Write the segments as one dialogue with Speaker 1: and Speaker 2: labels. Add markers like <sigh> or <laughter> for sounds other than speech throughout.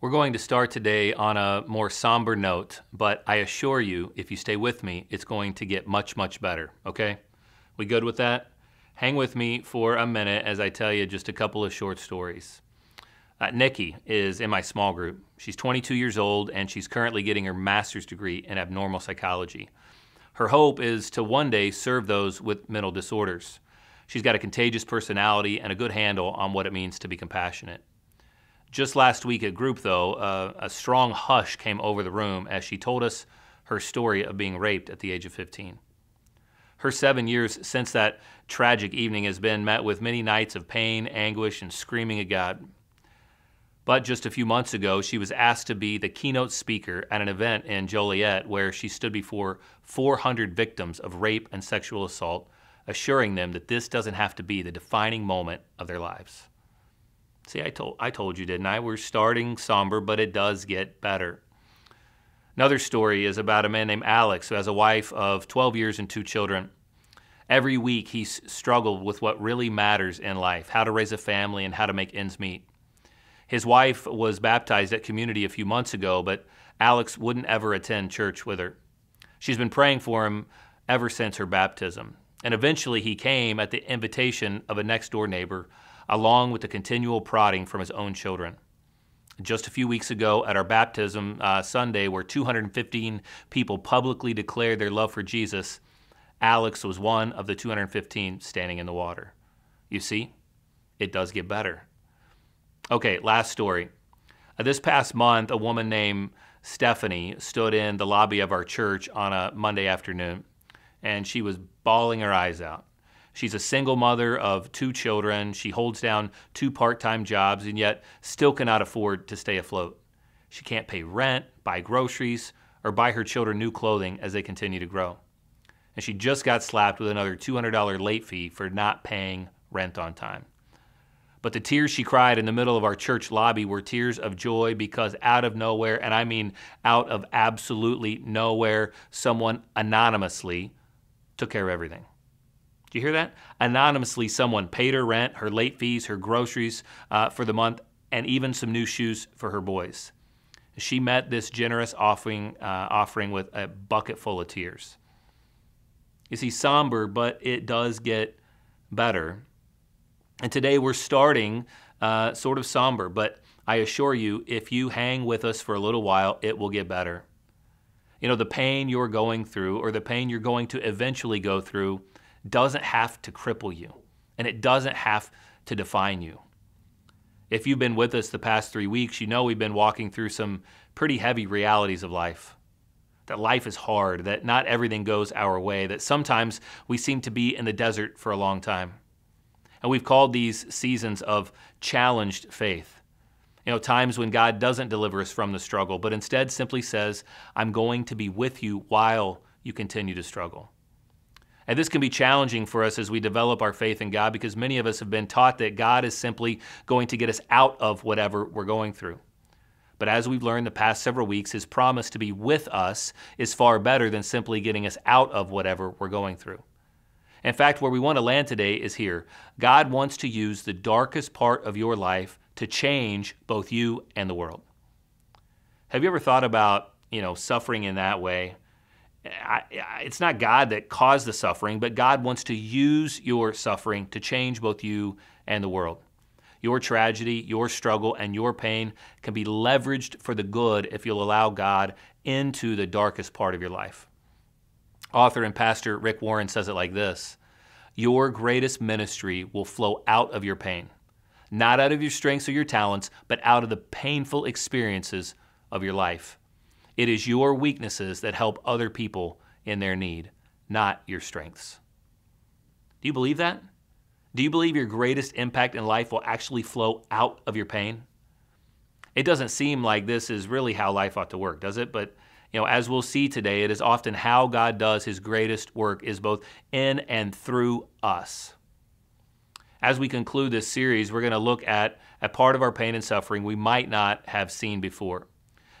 Speaker 1: We're going to start today on a more somber note, but I assure you, if you stay with me, it's going to get much, much better, okay? We good with that? Hang with me for a minute as I tell you just a couple of short stories. Uh, Nikki is in my small group. She's 22 years old and she's currently getting her master's degree in abnormal psychology. Her hope is to one day serve those with mental disorders. She's got a contagious personality and a good handle on what it means to be compassionate. Just last week at group, though, uh, a strong hush came over the room as she told us her story of being raped at the age of 15. Her seven years since that tragic evening has been met with many nights of pain, anguish, and screaming at God. But just a few months ago, she was asked to be the keynote speaker at an event in Joliet where she stood before 400 victims of rape and sexual assault, assuring them that this doesn't have to be the defining moment of their lives. See, I told, I told you, didn't I? We're starting somber, but it does get better. Another story is about a man named Alex who has a wife of 12 years and two children. Every week, he's struggled with what really matters in life how to raise a family and how to make ends meet. His wife was baptized at community a few months ago, but Alex wouldn't ever attend church with her. She's been praying for him ever since her baptism. And eventually he came at the invitation of a next door neighbor, along with the continual prodding from his own children. Just a few weeks ago at our baptism uh, Sunday, where 215 people publicly declared their love for Jesus, Alex was one of the 215 standing in the water. You see, it does get better. Okay, last story. Uh, this past month, a woman named Stephanie stood in the lobby of our church on a Monday afternoon, and she was bawling her eyes out. She's a single mother of two children. She holds down two part time jobs and yet still cannot afford to stay afloat. She can't pay rent, buy groceries, or buy her children new clothing as they continue to grow. And she just got slapped with another $200 late fee for not paying rent on time. But the tears she cried in the middle of our church lobby were tears of joy because out of nowhere, and I mean out of absolutely nowhere, someone anonymously took care of everything. Do you hear that? Anonymously, someone paid her rent, her late fees, her groceries uh, for the month, and even some new shoes for her boys. She met this generous offering, uh, offering with a bucket full of tears. You see, somber, but it does get better. And today we're starting uh, sort of somber, but I assure you, if you hang with us for a little while, it will get better. You know, the pain you're going through or the pain you're going to eventually go through doesn't have to cripple you and it doesn't have to define you. If you've been with us the past three weeks, you know we've been walking through some pretty heavy realities of life. That life is hard, that not everything goes our way, that sometimes we seem to be in the desert for a long time. And we've called these seasons of challenged faith. You know, times when God doesn't deliver us from the struggle, but instead simply says, I'm going to be with you while you continue to struggle. And this can be challenging for us as we develop our faith in God because many of us have been taught that God is simply going to get us out of whatever we're going through. But as we've learned the past several weeks, His promise to be with us is far better than simply getting us out of whatever we're going through. In fact, where we want to land today is here. God wants to use the darkest part of your life to change both you and the world. Have you ever thought about, you know, suffering in that way? I, it's not God that caused the suffering, but God wants to use your suffering to change both you and the world. Your tragedy, your struggle, and your pain can be leveraged for the good if you'll allow God into the darkest part of your life. Author and pastor Rick Warren says it like this Your greatest ministry will flow out of your pain, not out of your strengths or your talents, but out of the painful experiences of your life. It is your weaknesses that help other people in their need, not your strengths. Do you believe that? Do you believe your greatest impact in life will actually flow out of your pain? It doesn't seem like this is really how life ought to work, does it? But you know, as we'll see today, it is often how God does his greatest work is both in and through us. As we conclude this series, we're going to look at a part of our pain and suffering we might not have seen before.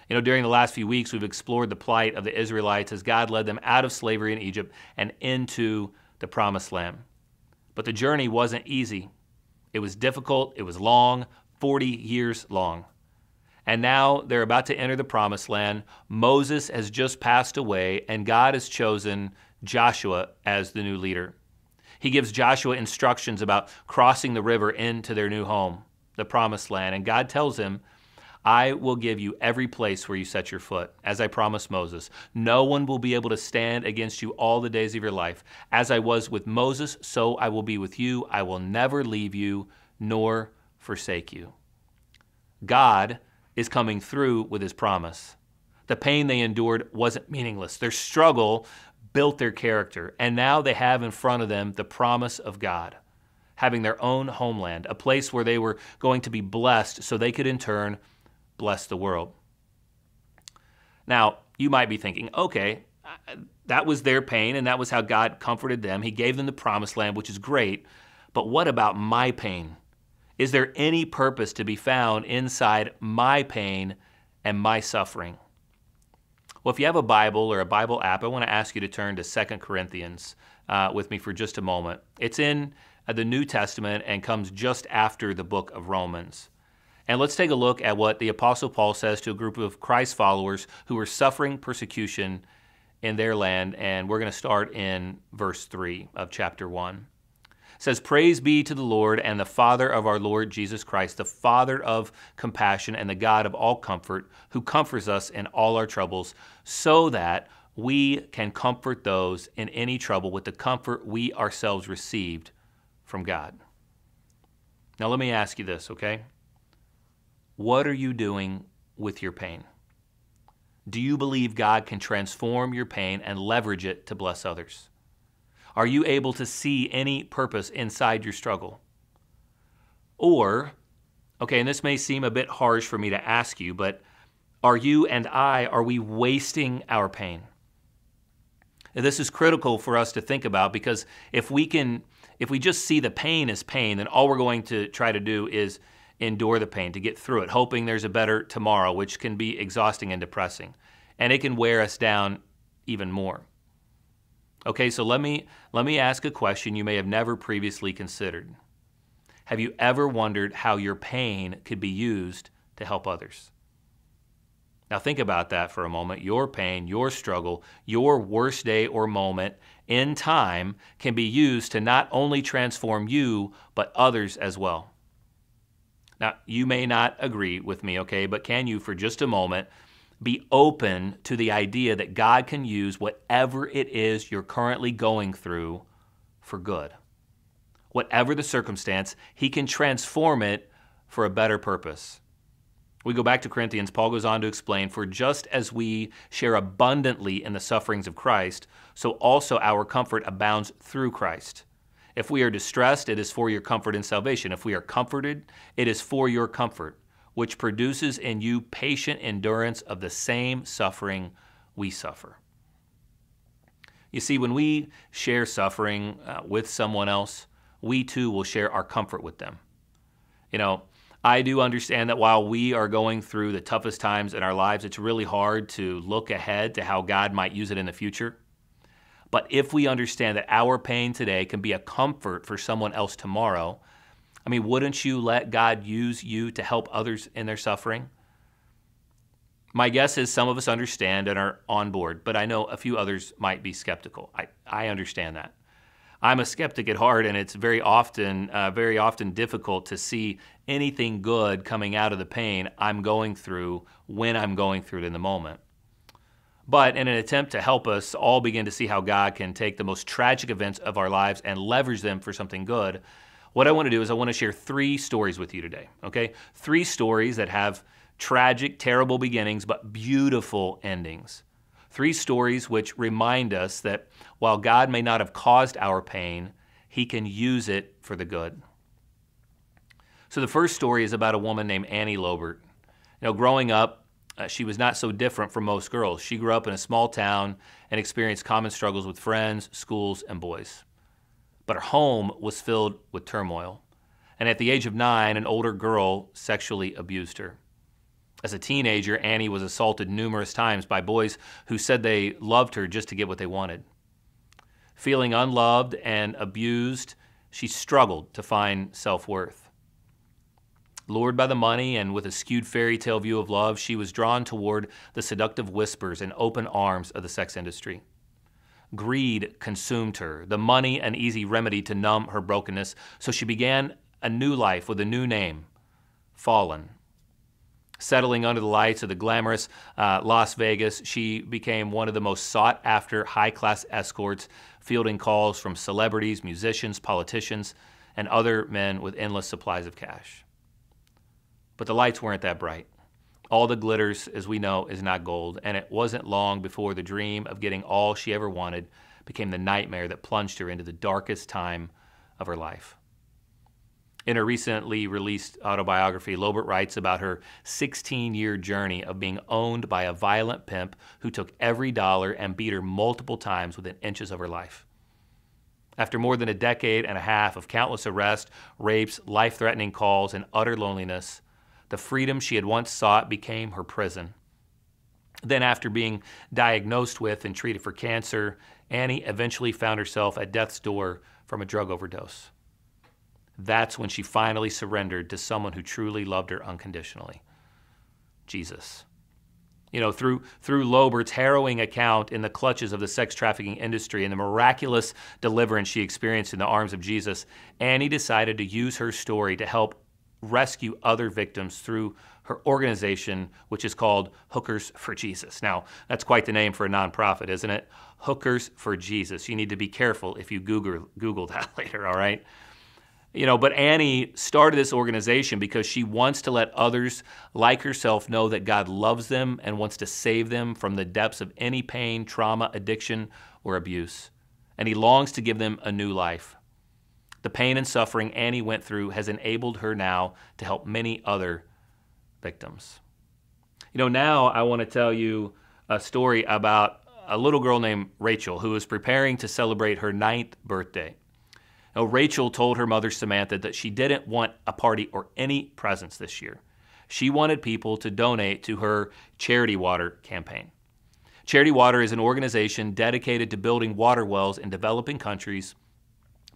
Speaker 1: You know, during the last few weeks, we've explored the plight of the Israelites as God led them out of slavery in Egypt and into the promised land. But the journey wasn't easy. It was difficult, it was long, 40 years long. And now they're about to enter the promised land. Moses has just passed away, and God has chosen Joshua as the new leader. He gives Joshua instructions about crossing the river into their new home, the promised land. And God tells him, I will give you every place where you set your foot, as I promised Moses. No one will be able to stand against you all the days of your life. As I was with Moses, so I will be with you. I will never leave you nor forsake you. God is coming through with his promise. The pain they endured wasn't meaningless. Their struggle built their character, and now they have in front of them the promise of God, having their own homeland, a place where they were going to be blessed so they could in turn bless the world. Now, you might be thinking, okay, that was their pain and that was how God comforted them. He gave them the promised land, which is great. But what about my pain? Is there any purpose to be found inside my pain and my suffering? Well, if you have a Bible or a Bible app, I want to ask you to turn to 2 Corinthians uh, with me for just a moment. It's in uh, the New Testament and comes just after the book of Romans. And let's take a look at what the Apostle Paul says to a group of Christ followers who are suffering persecution in their land. And we're going to start in verse 3 of chapter 1 says, Praise be to the Lord and the Father of our Lord Jesus Christ, the Father of compassion and the God of all comfort, who comforts us in all our troubles, so that we can comfort those in any trouble with the comfort we ourselves received from God. Now, let me ask you this, okay? What are you doing with your pain? Do you believe God can transform your pain and leverage it to bless others? Are you able to see any purpose inside your struggle? Or, okay, and this may seem a bit harsh for me to ask you, but are you and I, are we wasting our pain? This is critical for us to think about because if we can, if we just see the pain as pain, then all we're going to try to do is endure the pain, to get through it, hoping there's a better tomorrow, which can be exhausting and depressing. And it can wear us down even more. Okay, so let me let me ask a question you may have never previously considered. Have you ever wondered how your pain could be used to help others? Now think about that for a moment. Your pain, your struggle, your worst day or moment in time can be used to not only transform you, but others as well. Now, you may not agree with me, okay, but can you, for just a moment, be open to the idea that God can use whatever it is you're currently going through for good. Whatever the circumstance, He can transform it for a better purpose. We go back to Corinthians, Paul goes on to explain For just as we share abundantly in the sufferings of Christ, so also our comfort abounds through Christ. If we are distressed, it is for your comfort and salvation. If we are comforted, it is for your comfort which produces in you patient endurance of the same suffering we suffer. You see, when we share suffering uh, with someone else, we too will share our comfort with them. You know, I do understand that while we are going through the toughest times in our lives, it's really hard to look ahead to how God might use it in the future. But if we understand that our pain today can be a comfort for someone else tomorrow, I mean, wouldn't you let God use you to help others in their suffering? My guess is some of us understand and are on board, but I know a few others might be skeptical. I, I understand that. I'm a skeptic at heart, and it's very often, uh, very often difficult to see anything good coming out of the pain I'm going through when I'm going through it in the moment. But in an attempt to help us all begin to see how God can take the most tragic events of our lives and leverage them for something good, what I want to do is I want to share three stories with you today, okay? Three stories that have tragic, terrible beginnings, but beautiful endings. Three stories which remind us that while God may not have caused our pain, He can use it for the good. So the first story is about a woman named Annie Lobert. Know, growing up, uh, she was not so different from most girls. She grew up in a small town and experienced common struggles with friends, schools, and boys but her home was filled with turmoil. And at the age of nine, an older girl sexually abused her. As a teenager, Annie was assaulted numerous times by boys who said they loved her just to get what they wanted. Feeling unloved and abused, she struggled to find self worth. Lured by the money and with a skewed fairy tale view of love, she was drawn toward the seductive whispers and open arms of the sex industry. Greed consumed her, the money an easy remedy to numb her brokenness, so she began a new life with a new name, Fallen. Settling under the lights of the glamorous uh, Las Vegas, she became one of the most sought after high class escorts, fielding calls from celebrities, musicians, politicians, and other men with endless supplies of cash. But the lights weren't that bright. All the glitters, as we know, is not gold, and it wasn't long before the dream of getting all she ever wanted became the nightmare that plunged her into the darkest time of her life. In her recently released autobiography, Lobert writes about her 16 year journey of being owned by a violent pimp who took every dollar and beat her multiple times within inches of her life. After more than a decade and a half of countless arrests, rapes, life threatening calls, and utter loneliness, the freedom she had once sought became her prison. Then, after being diagnosed with and treated for cancer, Annie eventually found herself at death's door from a drug overdose. That's when she finally surrendered to someone who truly loved her unconditionally Jesus. You know, through, through Lobert's harrowing account in the clutches of the sex trafficking industry and the miraculous deliverance she experienced in the arms of Jesus, Annie decided to use her story to help rescue other victims through her organization, which is called Hookers for Jesus. Now, that's quite the name for a nonprofit, isn't it? Hookers for Jesus. You need to be careful if you Google, Google <laughs> that later, all right? You know, but Annie started this organization because she wants to let others like herself know that God loves them and wants to save them from the depths of any pain, trauma, addiction, or abuse. And He longs to give them a new life. The pain and suffering Annie went through has enabled her now to help many other victims. You know, now I want to tell you a story about a little girl named Rachel who is preparing to celebrate her ninth birthday. Now, Rachel told her mother Samantha that she didn't want a party or any presents this year. She wanted people to donate to her Charity Water campaign. Charity Water is an organization dedicated to building water wells in developing countries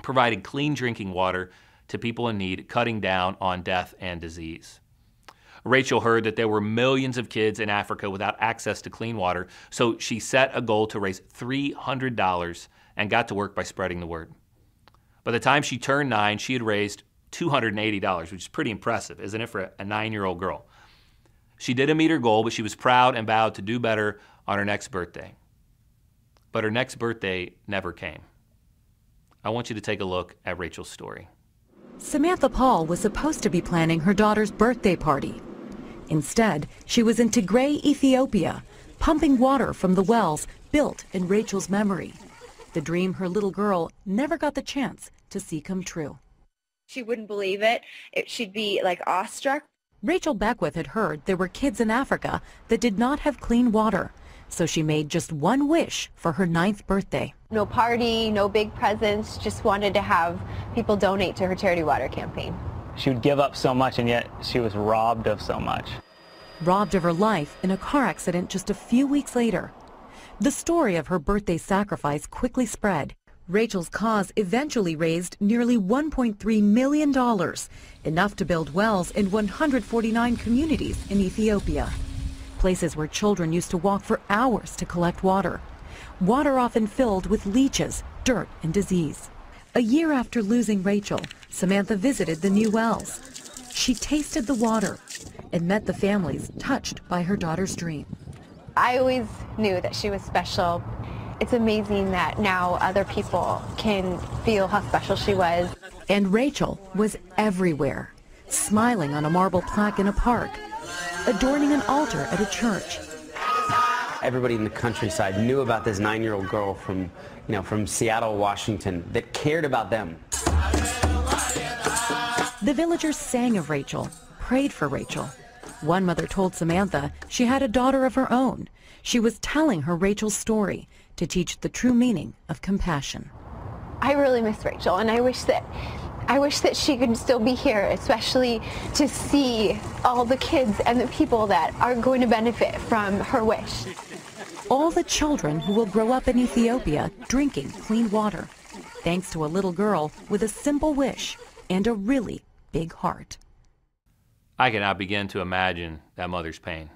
Speaker 1: providing clean drinking water to people in need, cutting down on death and disease. Rachel heard that there were millions of kids in Africa without access to clean water, so she set a goal to raise $300 and got to work by spreading the word. By the time she turned nine, she had raised $280, which is pretty impressive, isn't it, for a nine year old girl? She didn't meet her goal, but she was proud and vowed to do better on her next birthday. But her next birthday never came. I want you to take a look at Rachel's story.
Speaker 2: Samantha Paul was supposed to be planning her daughter's birthday party. Instead, she was in Tigray, Ethiopia, pumping water from the wells built in Rachel's memory. The dream her little girl never got the chance to see come true.
Speaker 3: She wouldn't believe it. it she'd be like awestruck.
Speaker 2: Rachel Beckwith had heard there were kids in Africa that did not have clean water so she made just one wish for her ninth birthday.
Speaker 3: No party, no big presents, just wanted to have people donate to her charity water campaign.
Speaker 4: She would give up so much and yet she was robbed of so much.
Speaker 2: Robbed of her life in a car accident just a few weeks later. The story of her birthday sacrifice quickly spread. Rachel's cause eventually raised nearly $1.3 million, enough to build wells in 149 communities in Ethiopia places where children used to walk for hours to collect water. Water often filled with leeches, dirt, and disease. A year after losing Rachel, Samantha visited the new wells. She tasted the water and met the families touched by her daughter's dream.
Speaker 3: I always knew that she was special. It's amazing that now other people can feel how special she was.
Speaker 2: And Rachel was everywhere, smiling on a marble plaque in a park, adorning an altar at a church.
Speaker 5: Everybody in the countryside knew about this nine-year-old girl from, you know, from Seattle, Washington, that cared about them.
Speaker 2: The villagers sang of Rachel, prayed for Rachel. One mother told Samantha she had a daughter of her own. She was telling her Rachel's story to teach the true meaning of compassion.
Speaker 3: I really miss Rachel, and I wish that I wish that she could still be here, especially to see all the kids and the people that are going to benefit from her wish.
Speaker 2: All the children who will grow up in Ethiopia drinking clean water, thanks to a little girl with a simple wish and a really big heart.
Speaker 1: I cannot begin to imagine that mother's pain.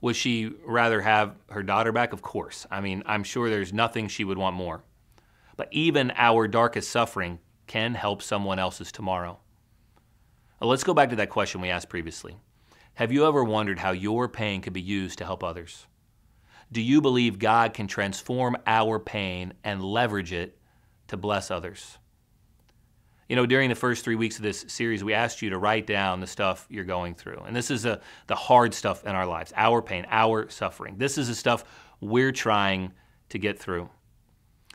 Speaker 1: Would she rather have her daughter back? Of course. I mean, I'm sure there's nothing she would want more. But even our darkest suffering can help someone else's tomorrow. Well, let's go back to that question we asked previously. Have you ever wondered how your pain could be used to help others? Do you believe God can transform our pain and leverage it to bless others? You know, during the first three weeks of this series, we asked you to write down the stuff you're going through. And this is a, the hard stuff in our lives our pain, our suffering. This is the stuff we're trying to get through.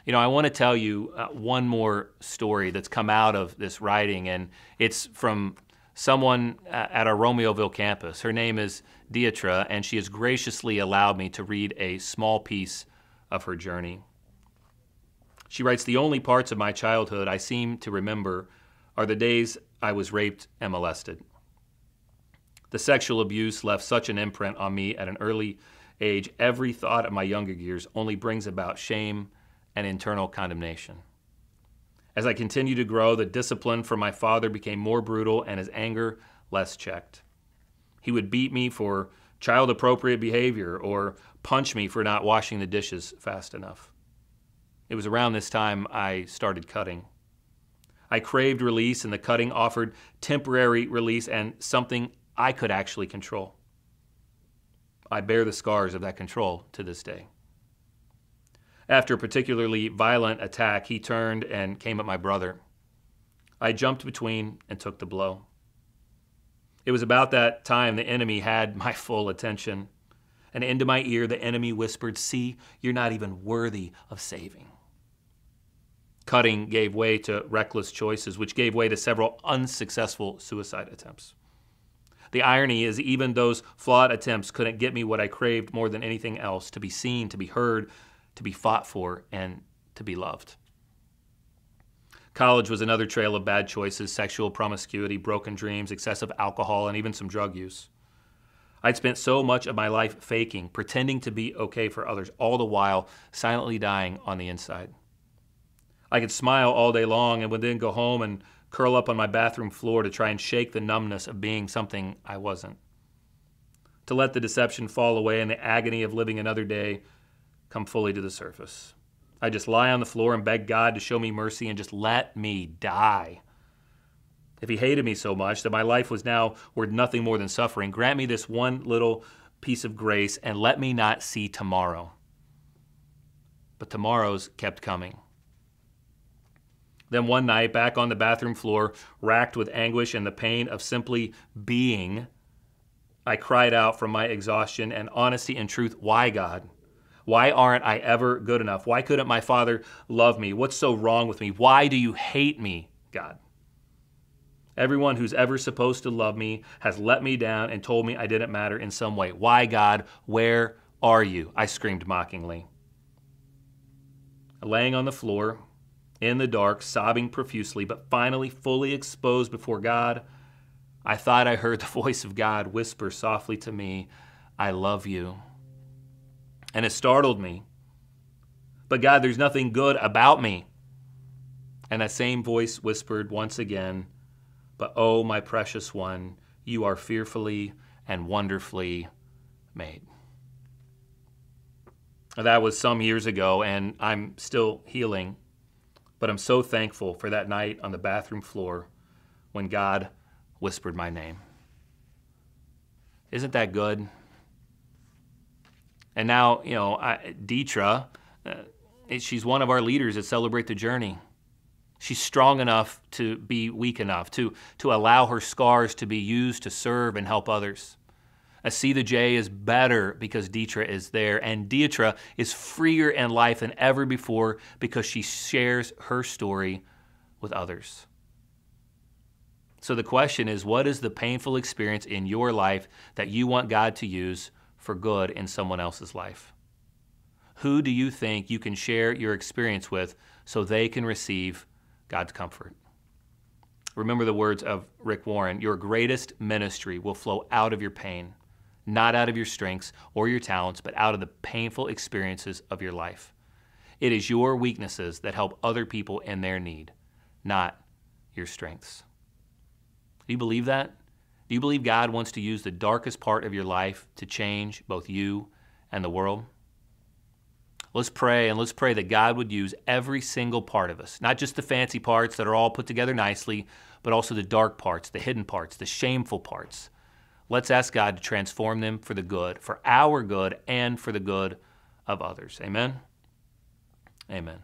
Speaker 1: You know, I want to tell you uh, one more story that's come out of this writing, and it's from someone uh, at our Romeoville campus. Her name is Dietra, and she has graciously allowed me to read a small piece of her journey. She writes The only parts of my childhood I seem to remember are the days I was raped and molested. The sexual abuse left such an imprint on me at an early age, every thought of my younger years only brings about shame and internal condemnation. As I continued to grow, the discipline from my father became more brutal and his anger less checked. He would beat me for child appropriate behavior or punch me for not washing the dishes fast enough. It was around this time I started cutting. I craved release, and the cutting offered temporary release and something I could actually control. I bear the scars of that control to this day. After a particularly violent attack, he turned and came at my brother. I jumped between and took the blow. It was about that time the enemy had my full attention. And into my ear, the enemy whispered, See, you're not even worthy of saving. Cutting gave way to reckless choices, which gave way to several unsuccessful suicide attempts. The irony is, even those flawed attempts couldn't get me what I craved more than anything else to be seen, to be heard, to be fought for, and to be loved. College was another trail of bad choices sexual promiscuity, broken dreams, excessive alcohol, and even some drug use. I'd spent so much of my life faking, pretending to be okay for others, all the while silently dying on the inside. I could smile all day long and would then go home and curl up on my bathroom floor to try and shake the numbness of being something I wasn't. To let the deception fall away and the agony of living another day come fully to the surface. I just lie on the floor and beg God to show me mercy and just let me die. If He hated me so much that my life was now worth nothing more than suffering, grant me this one little piece of grace and let me not see tomorrow. But tomorrows kept coming. Then one night, back on the bathroom floor, racked with anguish and the pain of simply being, I cried out from my exhaustion and honesty and truth, Why, God? Why aren't I ever good enough? Why couldn't my father love me? What's so wrong with me? Why do you hate me, God? Everyone who's ever supposed to love me has let me down and told me I didn't matter in some way. Why, God? Where are you? I screamed mockingly. Laying on the floor, in the dark, sobbing profusely, but finally fully exposed before God, I thought I heard the <laughs> voice of God whisper softly to me, I love you. And it startled me. But God, there's nothing good about me. And that same voice whispered once again, But oh, my precious one, you are fearfully and wonderfully made. That was some years ago, and I'm still healing but I'm so thankful for that night on the bathroom floor when God whispered my name. Isn't that good? And now, you know, I, Dietra, uh, she's one of our leaders at Celebrate the Journey. She's strong enough to be weak enough, to, to allow her scars to be used to serve and help others. A C the J is better because Dietra is there, and Dietra is freer in life than ever before because she shares her story with others. So the question is what is the painful experience in your life that you want God to use for good in someone else's life? Who do you think you can share your experience with so they can receive God's comfort? Remember the words of Rick Warren your greatest ministry will flow out of your pain not out of your strengths or your talents, but out of the painful experiences of your life. It is your weaknesses that help other people in their need, not your strengths. Do you believe that? Do you believe God wants to use the darkest part of your life to change both you and the world? Let's pray and let's pray that God would use every single part of us, not just the fancy parts that are all put together nicely, but also the dark parts, the hidden parts, the shameful parts. Let's ask God to transform them for the good, for our good, and for the good of others. Amen. Amen.